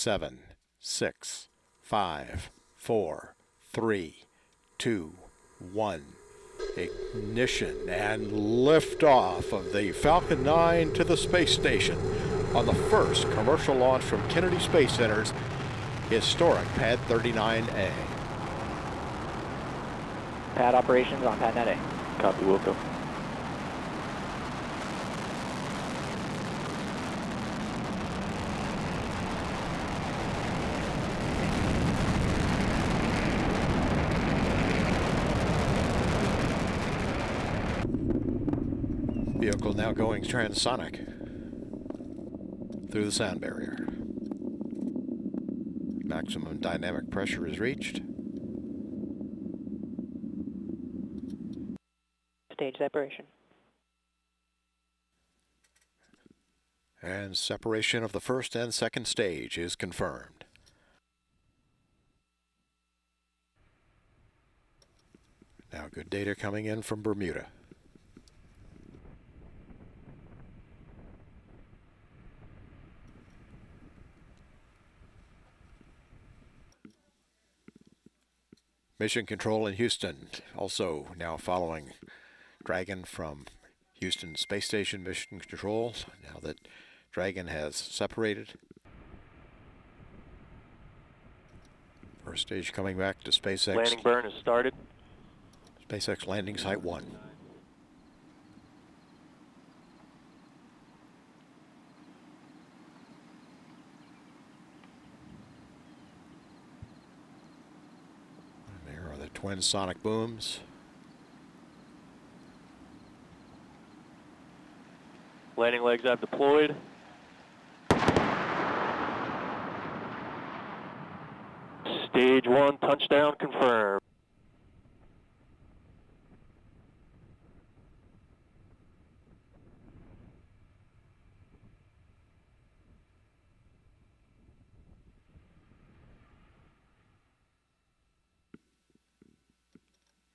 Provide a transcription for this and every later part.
seven, six, five, four, three, two, one. Ignition and liftoff of the Falcon 9 to the space station on the first commercial launch from Kennedy Space Center's historic Pad 39A. Pad operations on Pad Net A. Copy, Wilco. Vehicle now going transonic through the sound barrier. Maximum dynamic pressure is reached. Stage separation. And separation of the first and second stage is confirmed. Now good data coming in from Bermuda. Mission Control in Houston, also now following Dragon from Houston Space Station Mission Control, now that Dragon has separated. First stage coming back to SpaceX. Landing burn has started. SpaceX landing site one. And there are the twin sonic booms. Landing legs have deployed. Stage one touchdown confirmed.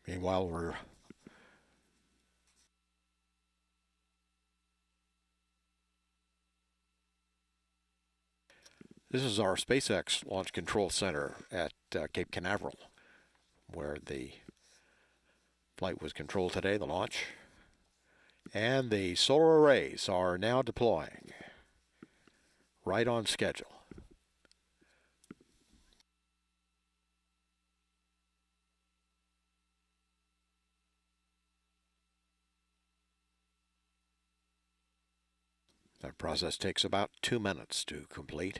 Meanwhile, we're This is our SpaceX Launch Control Center at uh, Cape Canaveral, where the flight was controlled today, the launch. And the solar arrays are now deploying right on schedule. That process takes about two minutes to complete.